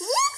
Woo!